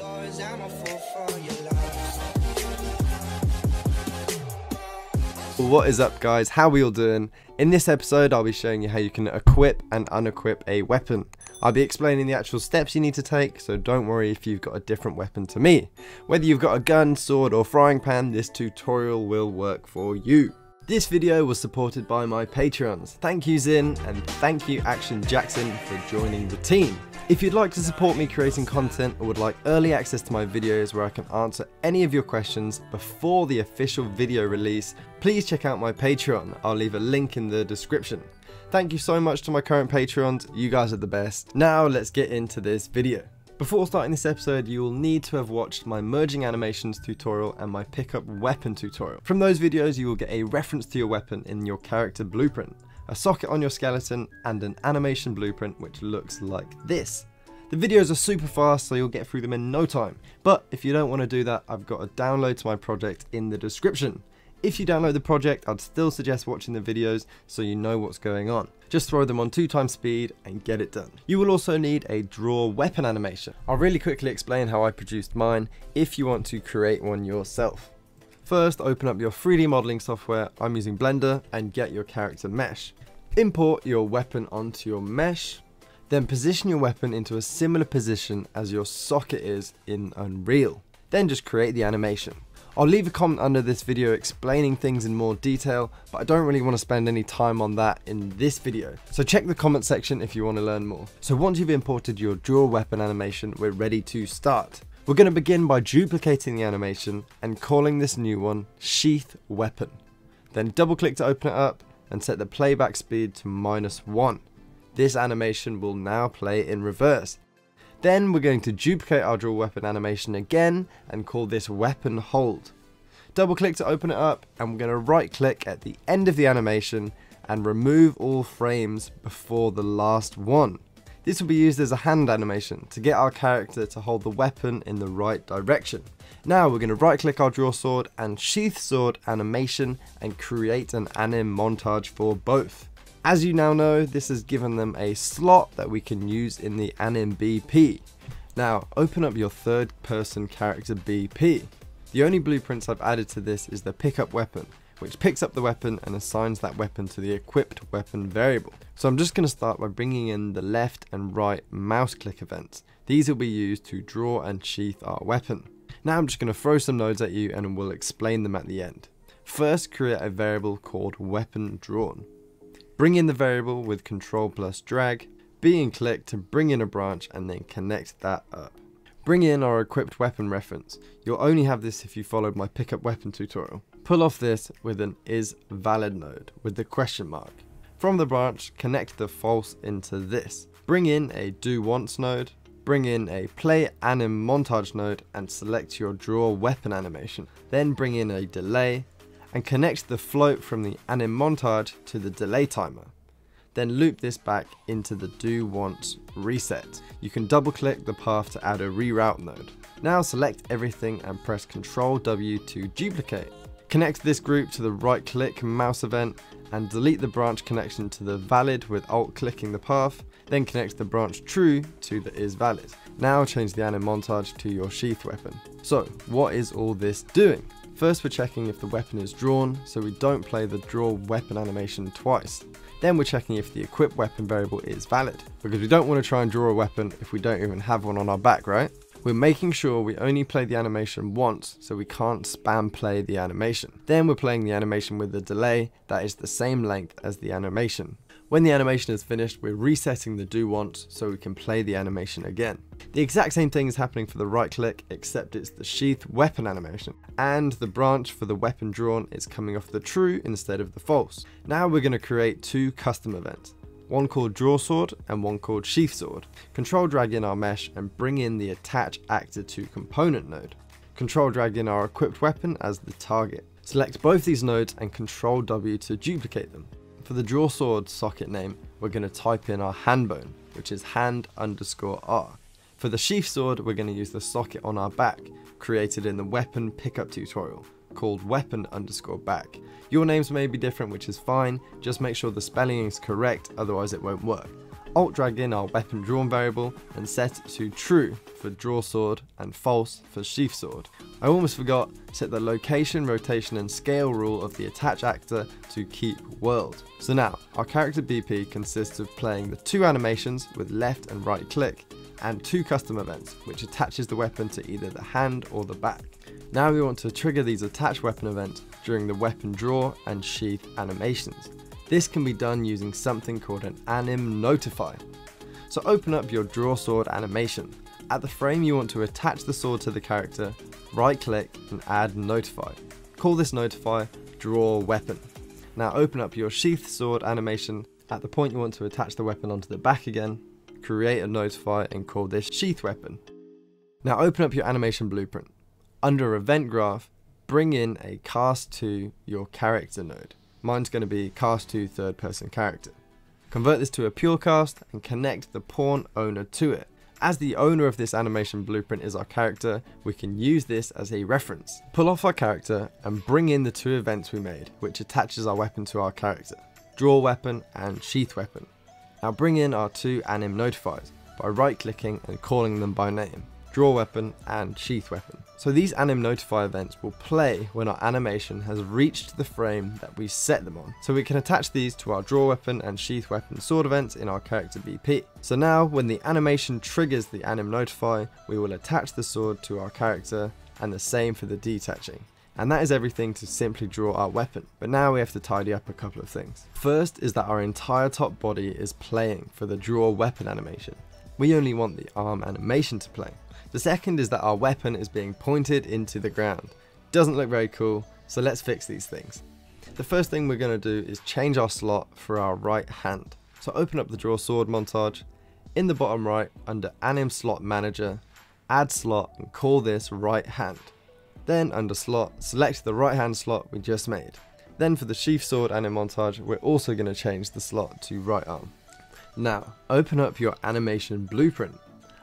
I'm a fool for your love. What is up guys, how are we all doing? In this episode I'll be showing you how you can equip and unequip a weapon. I'll be explaining the actual steps you need to take, so don't worry if you've got a different weapon to me. Whether you've got a gun, sword or frying pan, this tutorial will work for you. This video was supported by my Patreons. Thank you Zin and thank you Action Jackson for joining the team. If you'd like to support me creating content or would like early access to my videos where I can answer any of your questions before the official video release, please check out my Patreon. I'll leave a link in the description. Thank you so much to my current Patreons, you guys are the best. Now let's get into this video. Before starting this episode, you will need to have watched my merging animations tutorial and my pickup weapon tutorial. From those videos, you will get a reference to your weapon in your character blueprint, a socket on your skeleton, and an animation blueprint which looks like this. The videos are super fast, so you'll get through them in no time. But if you don't want to do that, I've got a download to my project in the description. If you download the project, I'd still suggest watching the videos so you know what's going on. Just throw them on 2 times speed and get it done. You will also need a draw weapon animation. I'll really quickly explain how I produced mine if you want to create one yourself. First, open up your 3D modeling software, I'm using Blender, and get your character mesh. Import your weapon onto your mesh, then position your weapon into a similar position as your socket is in Unreal. Then just create the animation. I'll leave a comment under this video explaining things in more detail, but I don't really want to spend any time on that in this video. So check the comment section if you want to learn more. So once you've imported your draw weapon animation, we're ready to start. We're going to begin by duplicating the animation and calling this new one Sheath Weapon. Then double click to open it up and set the playback speed to minus 1. This animation will now play in reverse then we're going to duplicate our draw weapon animation again and call this weapon hold. Double click to open it up and we're going to right click at the end of the animation and remove all frames before the last one. This will be used as a hand animation to get our character to hold the weapon in the right direction. Now we're going to right click our draw sword and sheath sword animation and create an anim montage for both. As you now know, this has given them a slot that we can use in the anim BP. Now, open up your third person character BP. The only blueprints I've added to this is the pickup weapon, which picks up the weapon and assigns that weapon to the equipped weapon variable. So I'm just going to start by bringing in the left and right mouse click events. These will be used to draw and sheath our weapon. Now I'm just going to throw some nodes at you and we'll explain them at the end. First create a variable called weapon drawn. Bring in the variable with control plus drag, B and click to bring in a branch and then connect that up. Bring in our equipped weapon reference. You'll only have this if you followed my pickup weapon tutorial. Pull off this with an is valid node with the question mark. From the branch, connect the false into this. Bring in a do once node, bring in a play anim montage node and select your draw weapon animation. Then bring in a delay and connect the float from the anim montage to the delay timer. Then loop this back into the do once reset. You can double click the path to add a reroute node. Now select everything and press Ctrl W to duplicate. Connect this group to the right click mouse event and delete the branch connection to the valid with alt clicking the path, then connect the branch true to the is valid. Now change the anim montage to your sheath weapon. So what is all this doing? First we're checking if the weapon is drawn, so we don't play the draw weapon animation twice. Then we're checking if the equip weapon variable is valid, because we don't want to try and draw a weapon if we don't even have one on our back, right? We're making sure we only play the animation once, so we can't spam play the animation. Then we're playing the animation with a delay that is the same length as the animation. When the animation is finished, we're resetting the do once so we can play the animation again. The exact same thing is happening for the right click, except it's the sheath weapon animation. And the branch for the weapon drawn is coming off the true instead of the false. Now we're going to create two custom events one called draw sword and one called sheath sword. Control drag in our mesh and bring in the attach actor to component node. Control drag in our equipped weapon as the target. Select both these nodes and control W to duplicate them. For the draw sword socket name, we're going to type in our hand bone, which is hand underscore R. For the sheath sword, we're going to use the socket on our back, created in the weapon pickup tutorial, called weapon underscore back. Your names may be different, which is fine, just make sure the spelling is correct, otherwise it won't work. alt drag in our weapon drawn variable and set it to true for draw sword and false for sheath sword. I almost forgot, set the location, rotation and scale rule of the attach actor to keep world. So now, our character BP consists of playing the two animations with left and right click and two custom events, which attaches the weapon to either the hand or the back. Now we want to trigger these attach weapon events during the weapon draw and sheath animations. This can be done using something called an anim notify. So open up your draw sword animation. At the frame you want to attach the sword to the character, right click and add notify. Call this notify draw weapon. Now open up your sheath sword animation. At the point you want to attach the weapon onto the back again, create a notify and call this sheath weapon. Now open up your animation blueprint. Under event graph, bring in a cast to your character node. Mine's going to be cast to third person character. Convert this to a pure cast and connect the pawn owner to it. As the owner of this animation blueprint is our character, we can use this as a reference. Pull off our character and bring in the two events we made, which attaches our weapon to our character. Draw weapon and sheath weapon. Now bring in our two anim notifiers by right clicking and calling them by name draw weapon, and sheath weapon. So these anim notify events will play when our animation has reached the frame that we set them on. So we can attach these to our draw weapon and sheath weapon sword events in our character BP. So now when the animation triggers the anim notify, we will attach the sword to our character and the same for the detaching. And that is everything to simply draw our weapon. But now we have to tidy up a couple of things. First is that our entire top body is playing for the draw weapon animation. We only want the arm animation to play. The second is that our weapon is being pointed into the ground. Doesn't look very cool, so let's fix these things. The first thing we're going to do is change our slot for our right hand. So open up the draw sword montage. In the bottom right, under anim slot manager, add slot and call this right hand. Then under slot, select the right hand slot we just made. Then for the sheath sword anim montage, we're also going to change the slot to right arm. Now, open up your animation blueprint.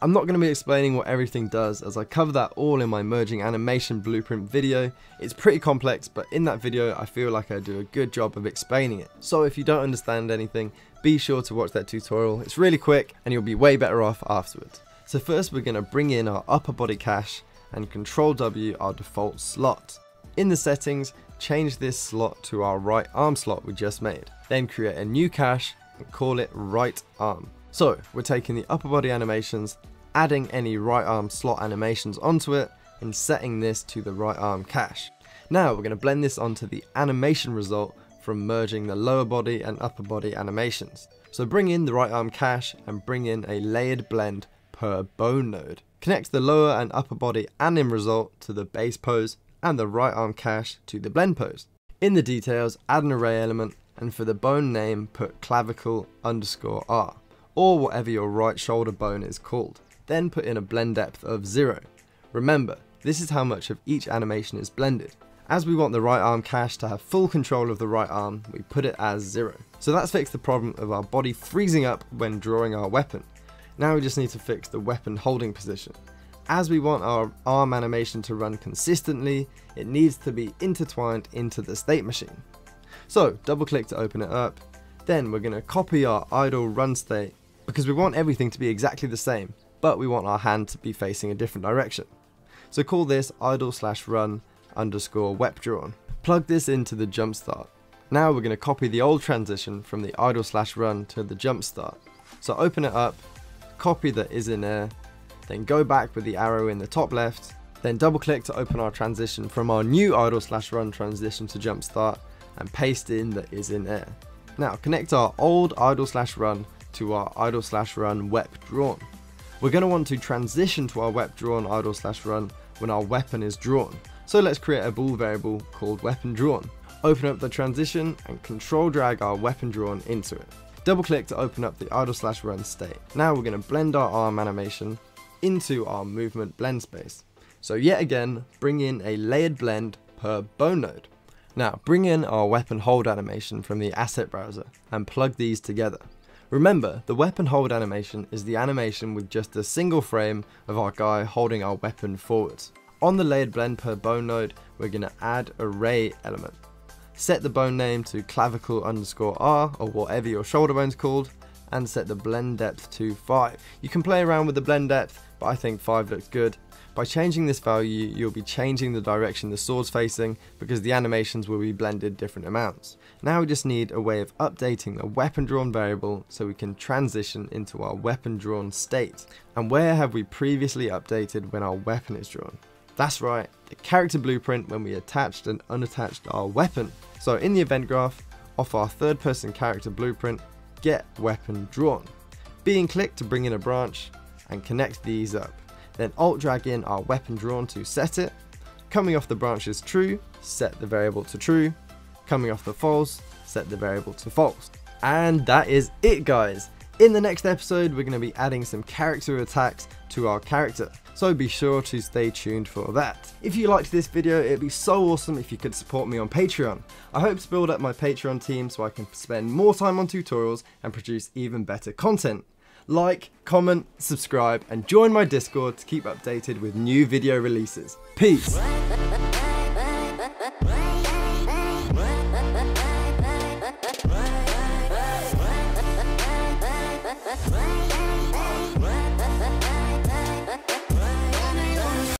I'm not going to be explaining what everything does as I cover that all in my merging animation blueprint video. It's pretty complex but in that video I feel like I do a good job of explaining it. So if you don't understand anything, be sure to watch that tutorial. It's really quick and you'll be way better off afterwards. So first we're going to bring in our upper body cache and control W our default slot. In the settings, change this slot to our right arm slot we just made. Then create a new cache call it right arm. So we're taking the upper body animations, adding any right arm slot animations onto it and setting this to the right arm cache. Now we're going to blend this onto the animation result from merging the lower body and upper body animations. So bring in the right arm cache and bring in a layered blend per bone node. Connect the lower and upper body anim result to the base pose and the right arm cache to the blend pose. In the details, add an array element and for the bone name put clavicle underscore R or whatever your right shoulder bone is called then put in a blend depth of 0. Remember, this is how much of each animation is blended. As we want the right arm cache to have full control of the right arm, we put it as 0. So that's fixed the problem of our body freezing up when drawing our weapon. Now we just need to fix the weapon holding position. As we want our arm animation to run consistently, it needs to be intertwined into the state machine. So double click to open it up, then we're going to copy our idle run state because we want everything to be exactly the same but we want our hand to be facing a different direction. So call this idle slash run underscore wep drawn. Plug this into the jump start. Now we're going to copy the old transition from the idle slash run to the jump start. So open it up, copy the is in air, then go back with the arrow in the top left, then double click to open our transition from our new idle slash run transition to jump start and paste in the is in air. Now connect our old idle slash run to our idle slash run wep drawn. We're going to want to transition to our wep drawn idle slash run when our weapon is drawn. So let's create a bool variable called weapon drawn. Open up the transition and control drag our weapon drawn into it. Double click to open up the idle slash run state. Now we're going to blend our arm animation into our movement blend space. So yet again, bring in a layered blend per bone node. Now bring in our weapon hold animation from the asset browser and plug these together. Remember, the weapon hold animation is the animation with just a single frame of our guy holding our weapon forwards. On the layered blend per bone node, we're going to add array element. Set the bone name to clavicle underscore R or whatever your shoulder bone's called and set the blend depth to 5. You can play around with the blend depth, but I think 5 looks good. By changing this value, you'll be changing the direction the sword's facing because the animations will be blended different amounts. Now we just need a way of updating the weapon drawn variable so we can transition into our weapon drawn state. And where have we previously updated when our weapon is drawn? That's right, the character blueprint when we attached and unattached our weapon. So in the event graph, off our third person character blueprint, get weapon drawn. Being clicked to bring in a branch and connect these up. Then alt drag in our weapon drawn to set it. Coming off the branch is true, set the variable to true. Coming off the false, set the variable to false. And that is it guys. In the next episode, we're going to be adding some character attacks to our character, so be sure to stay tuned for that. If you liked this video, it'd be so awesome if you could support me on Patreon. I hope to build up my Patreon team so I can spend more time on tutorials and produce even better content. Like, comment, subscribe, and join my Discord to keep updated with new video releases. Peace!